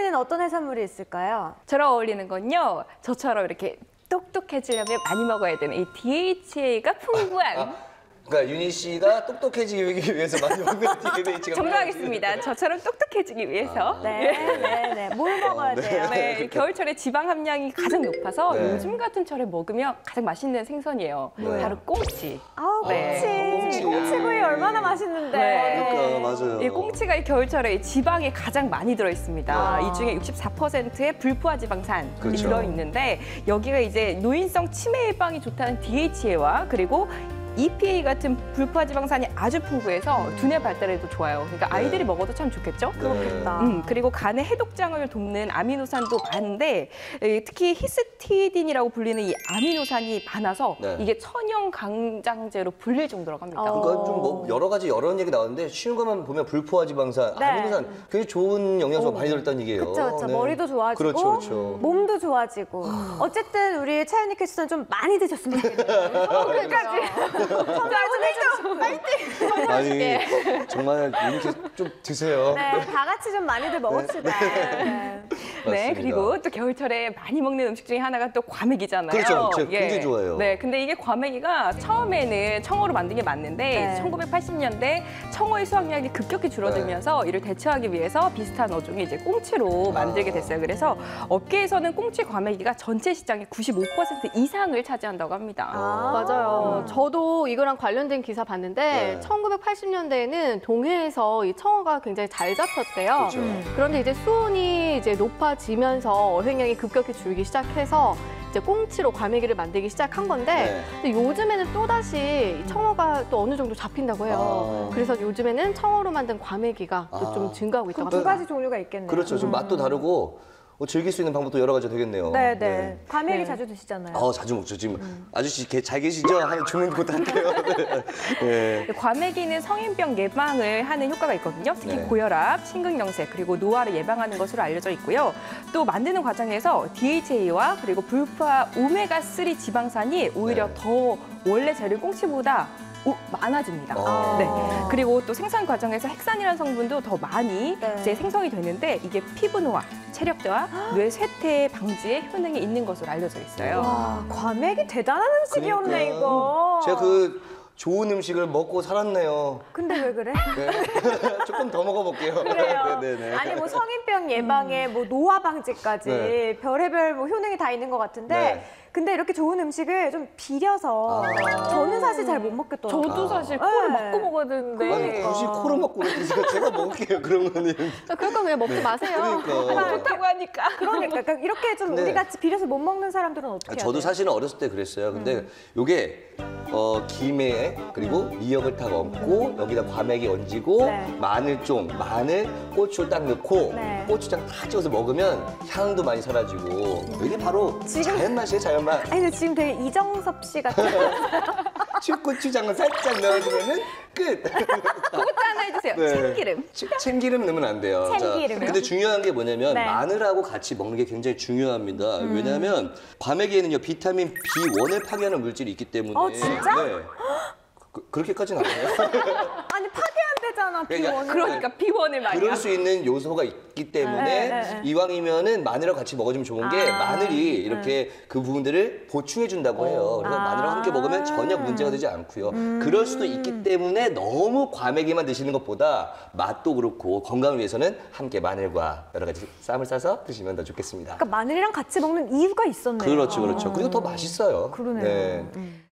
씨는 어떤 해산물이 있을까요? 저랑 어울리는 건요. 저처럼 이렇게 똑똑해지려면 많이 먹어야 되는 이 DHA가 풍부한 그러니까 윤희 씨가 똑똑해지기 위해서 많이 먹는 DH가 정리하겠습니다. 저처럼 똑똑해지기 위해서. 네, 네, 네. 뭘 먹어야 돼요? 네, 겨울철에 지방 함량이 가장 높아서 네. 요즘 같은 철에 먹으면 가장 맛있는 생선이에요. 네. 바로 꽁치. 아 맛있는데. 네. 그러니까 맞아요. 이 꽁치가 이 겨울철에 지방이 가장 많이 들어 있습니다. 아. 이 중에 64%의 불포화 지방산이 그렇죠. 들어 있는데 여기가 이제 노인성 치매 예방이 좋다는 DHA와 그리고 EPA 같은 불포화 지방산이 아주 풍부해서 두뇌 발달에도 좋아요. 그러니까 아이들이 먹어도 참 좋겠죠? 그렇겠다. 음, 그리고 간의 해독장을 돕는 아미노산도 많은데 에, 특히 히스티딘이라고 불리는 이 아미노산이 많아서 네. 이게 천연 강장제로 불릴 정도라고 합니다. 어. 그러니까 좀 뭐 여러 가지 여러 얘기 나오는데 쉬운 것만 보면 불포화 지방산, 네. 아미노산 굉장히 좋은 영양소가 많이 들었다는 얘기예요. 그렇죠. 네. 머리도 좋아지고, 그렇죠, 그렇죠. 몸도 좋아지고. 어쨌든 우리 차윤희 캐스터는 좀 많이 드셨으면 좋겠네요. 끝까지. 파이팅! 아니 정말 이렇게 좀 드세요. 네, 다 같이 좀 많이들 먹읍시다. 네. 네, 맞습니다. 그리고 또 겨울철에 많이 먹는 음식 중에 하나가 또 과메기잖아요. 예. 그렇죠. 제가 굉장히 좋아해요. 네, 근데 이게 과메기가 처음에는 청어로 만든 게 맞는데 네. 1980년대 청어의 수확량이 급격히 줄어들면서 이를 대체하기 위해서 비슷한 어종이 이제 꽁치로 만들게 됐어요. 그래서 업계에서는 꽁치 과메기가 전체 시장의 95% 이상을 차지한다고 합니다. 아. 맞아요. 저도 이거랑 관련된 기사 봤는데 네. 1980년대에는 동해에서 이 청어가 굉장히 잘 잡혔대요. 그렇죠. 그런데 이제 수온이 이제 높아 지면서 어획량이 급격히 줄기 시작해서 이제 꽁치로 과메기를 만들기 시작한 건데 네. 근데 요즘에는 또 다시 청어가 또 어느 정도 잡힌다고 해요. 아. 그래서 요즘에는 청어로 만든 과메기가 또 아. 좀 증가하고 있다고 그럼 두 합니다. 가지 종류가 있겠네요. 그렇죠. 좀 맛도 다르고 뭐 즐길 수 있는 방법도 여러 가지 되겠네요. 네, 네. 과메기 네. 자주 드시잖아요. 아 자주 먹죠. 지금 아저씨 개- 잘 계시죠? 하는 주문 부탁할게요. 네. 과메기는 성인병 예방을 하는 효과가 있거든요. 특히 네. 고혈압, 심근경색, 그리고 노화를 예방하는 것으로 알려져 있고요. 또 만드는 과정에서 DHA와 그리고 불포화 오메가3 지방산이 오히려 네. 더 원래 재료 꽁치보다 오- 많아집니다. 아. 네. 그리고 또 생산 과정에서 핵산이라는 성분도 더 많이 네. 이제 생성이 되는데 이게 피부 노화, 체력 저하, 뇌 쇠퇴 방지에 효능이 있는 것으로 알려져 있어요. 와, 과메기 대단한 음식이었네, 그러니까. 이거. 제가 그 좋은 음식을 먹고 살았네요. 근데 왜 그래? 네. 조금 더 먹어볼게요. 그래요. 네, 네, 네. 아니 뭐 성인병 예방에 뭐 노화 방지까지 네. 별의별 뭐 효능이 다 있는 것 같은데 네. 근데 이렇게 좋은 음식을 좀 비려서 아. 저는 사실 잘 못 먹겠더라고요. 저도 아. 사실 네. 코를 막고 먹어야 되는데 아니 굳이 코로 먹고 그러세요? 제가 먹을게요. 그런 거는. 그럴 거 그냥 먹지 마세요. 그러니까. 좋다고 하니까. 그러니까 그러니까 이렇게 좀 네. 우리 같이 비려서 못 먹는 사람들은 어떻게 아, 해야 저도 돼요? 사실은 어렸을 때 그랬어요. 근데 요게 어, 김에 그리고 미역을 딱 얹고 여기다 과메기 얹고 네. 마늘 좀 마늘 고추 딱 넣고 네. 고추장 딱 찍어서 먹으면 향도 많이 사라지고 이게 바로 지금- 자연 맛이에요 자연 맛. 아니 근데 지금 되게 이정섭 씨 같은 고추장을 살짝 넣어주면은 끝. 그것도 하나 해주세요. 네. 참기름. 치- 참기름 넣으면 안 돼요. 자, 참기름이요? 근데 중요한 게 뭐냐면 네. 마늘하고 같이 먹는 게 굉장히 중요합니다. 왜냐하면 과메기에는요 비타민 B1을 파괴하는 물질이 있기 때문에. 어, 진짜? 네. 그, 그렇게까지는 아니에요. 아니 파괴 한대잖아 그러니까 비원을 그러니까 비원을 많이 그럴. 수 있는 요소가 있기 때문에 네, 네, 네. 이왕이면은 마늘하고 같이 먹어주면 좋은 게 아, 마늘이 이렇게 그 부분들을 보충해 준다고 해요. 그래서 아. 음. 마늘하고 함께 먹으면 전혀 문제가 되지 않고요. 그럴 수도 있기 때문에 너무 과메기만 드시는 것보다 맛도 그렇고 건강을 위해서는 함께 마늘과 여러 가지 쌈을 싸서 드시면 더 좋겠습니다. 그러니까 마늘이랑 같이 먹는 이유가 있었네요. 그렇죠, 그렇죠. 그리고 더 맛있어요. 그러네요. 네. 음.